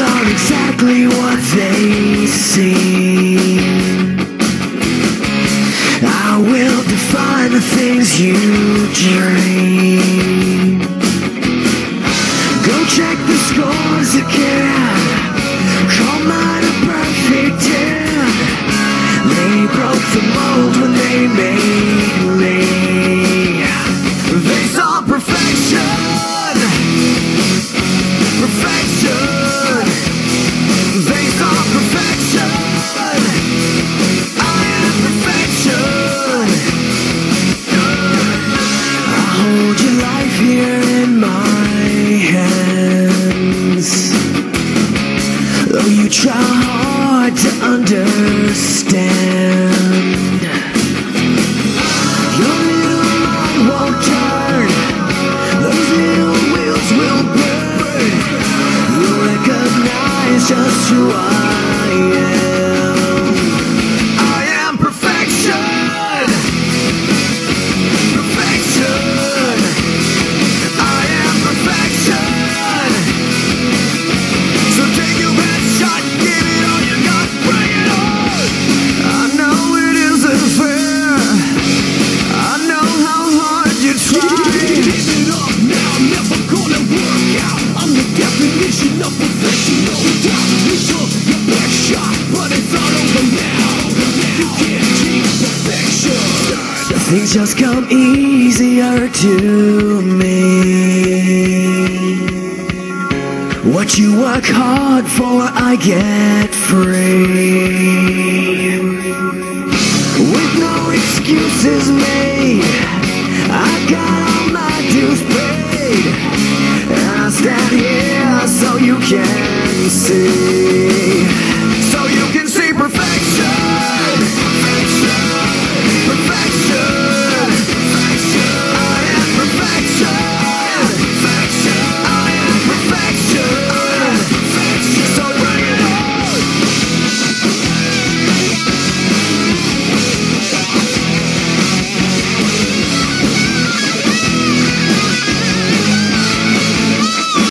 exactly what they seem. I will define the things you dream. Go check the scores again. Call mine a perfect ten. They broke the mold when they made me. Hold your life here in my hands. Though you try hard to understand. Your little mind won't turn. Those little wheels will. You'll recognize just who I am. Things just come easier to me. What you work hard for, I get free. With no excuses made, querem ser.